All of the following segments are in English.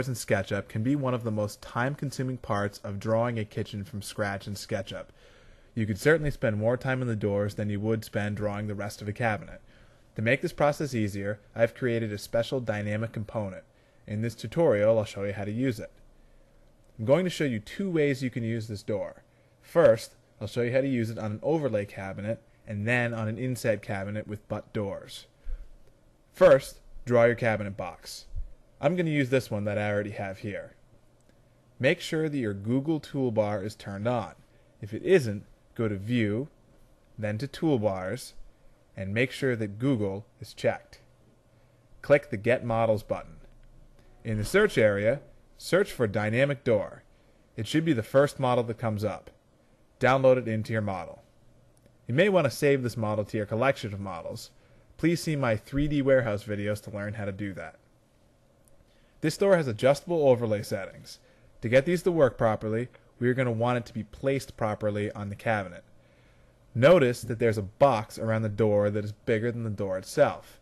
doors in SketchUp can be one of the most time-consuming parts of drawing a kitchen from scratch in SketchUp. You could certainly spend more time on the doors than you would spend drawing the rest of a cabinet. To make this process easier, I've created a special dynamic component. In this tutorial, I'll show you how to use it. I'm going to show you two ways you can use this door. First, I'll show you how to use it on an overlay cabinet, and then on an inset cabinet with butt doors. First, draw your cabinet box. I'm going to use this one that I already have here. Make sure that your Google toolbar is turned on. If it isn't, go to View, then to Toolbars, and make sure that Google is checked. Click the Get Models button. In the search area, search for Dynamic Door. It should be the first model that comes up. Download it into your model. You may want to save this model to your collection of models. Please see my 3D warehouse videos to learn how to do that. This door has adjustable overlay settings. To get these to work properly, we are going to want it to be placed properly on the cabinet. Notice that there's a box around the door that is bigger than the door itself.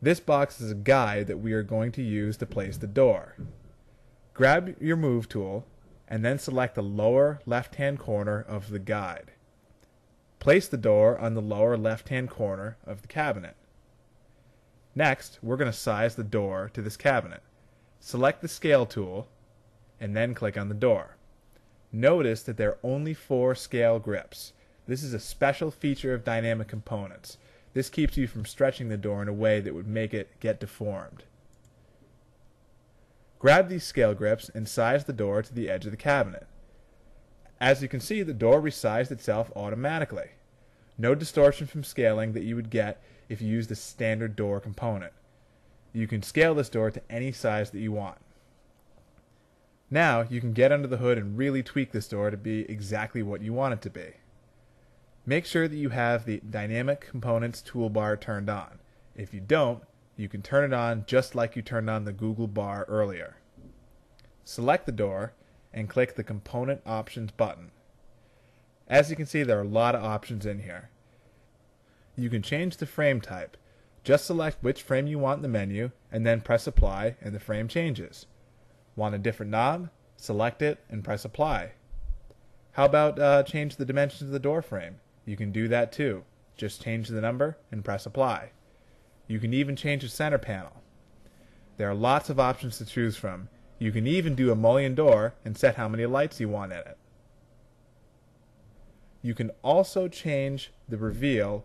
This box is a guide that we are going to use to place the door. Grab your Move tool and then select the lower left-hand corner of the guide. Place the door on the lower left-hand corner of the cabinet. Next, we're going to size the door to this cabinet. Select the Scale tool, and then click on the door. Notice that there are only four scale grips. This is a special feature of dynamic components. This keeps you from stretching the door in a way that would make it get deformed. Grab these scale grips and size the door to the edge of the cabinet. As you can see, the door resized itself automatically. No distortion from scaling that you would get if you used a standard door component. You can scale this door to any size that you want. Now you can get under the hood and really tweak this door to be exactly what you want it to be. Make sure that you have the Dynamic Components toolbar turned on. If you don't, you can turn it on just like you turned on the Google bar earlier. Select the door and click the Component Options button. As you can see, there are a lot of options in here. You can change the frame type. Just select which frame you want in the menu and then press apply and the frame changes. Want a different knob? Select it and press apply. How about uh, change the dimensions of the door frame? You can do that too. Just change the number and press apply. You can even change the center panel. There are lots of options to choose from. You can even do a mullion door and set how many lights you want in it. You can also change the reveal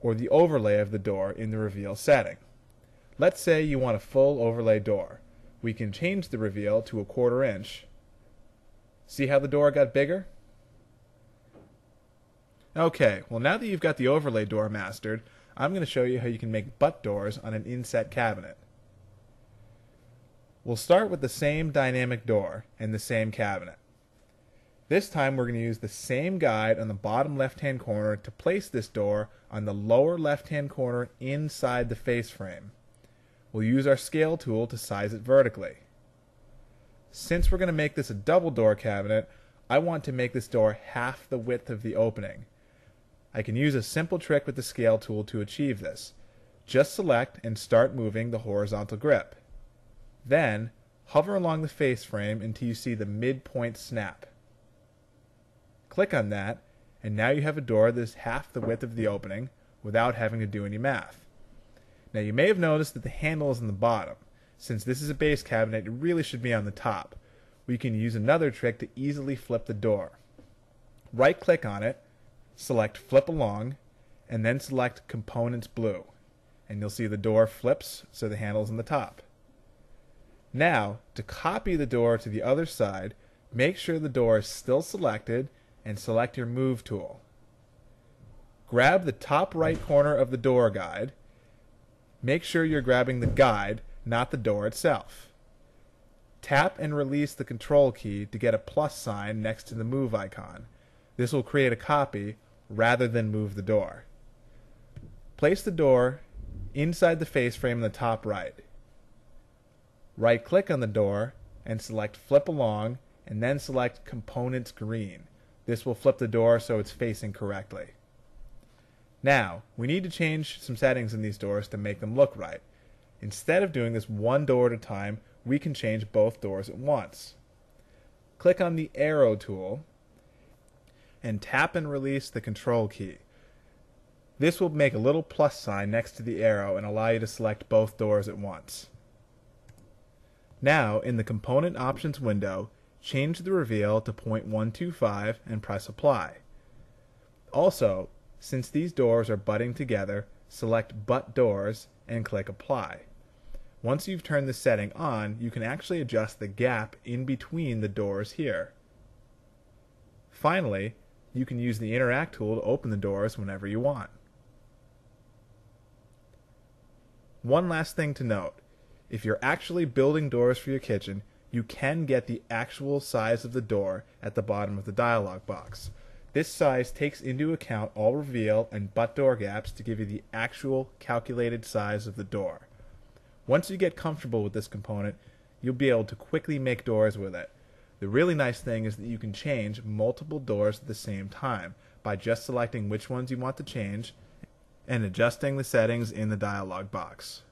or the overlay of the door in the reveal setting. Let's say you want a full overlay door. We can change the reveal to a quarter inch. See how the door got bigger? Okay, well now that you've got the overlay door mastered, I'm going to show you how you can make butt doors on an inset cabinet. We'll start with the same dynamic door and the same cabinet. This time we're going to use the same guide on the bottom left hand corner to place this door on the lower left hand corner inside the face frame. We'll use our scale tool to size it vertically. Since we're going to make this a double door cabinet, I want to make this door half the width of the opening. I can use a simple trick with the scale tool to achieve this. Just select and start moving the horizontal grip. Then, hover along the face frame until you see the midpoint snap. Click on that, and now you have a door that is half the width of the opening without having to do any math. Now you may have noticed that the handle is on the bottom. Since this is a base cabinet, it really should be on the top. We can use another trick to easily flip the door. Right click on it, select flip along, and then select components blue. And you'll see the door flips so the handle is on the top. Now, to copy the door to the other side, make sure the door is still selected and select your Move tool. Grab the top right corner of the door guide. Make sure you're grabbing the guide, not the door itself. Tap and release the Control key to get a plus sign next to the Move icon. This will create a copy rather than move the door. Place the door inside the face frame in the top right. Right click on the door and select Flip Along and then select Components Green. This will flip the door so it's facing correctly. Now, we need to change some settings in these doors to make them look right. Instead of doing this one door at a time, we can change both doors at once. Click on the arrow tool and tap and release the control key. This will make a little plus sign next to the arrow and allow you to select both doors at once. Now, in the Component Options window, change the reveal to 0.125 and press Apply. Also, since these doors are butting together, select Butt Doors and click Apply. Once you've turned the setting on, you can actually adjust the gap in between the doors here. Finally, you can use the Interact tool to open the doors whenever you want. One last thing to note. If you're actually building doors for your kitchen, you can get the actual size of the door at the bottom of the dialog box. This size takes into account all reveal and butt door gaps to give you the actual calculated size of the door. Once you get comfortable with this component, you'll be able to quickly make doors with it. The really nice thing is that you can change multiple doors at the same time by just selecting which ones you want to change and adjusting the settings in the dialog box.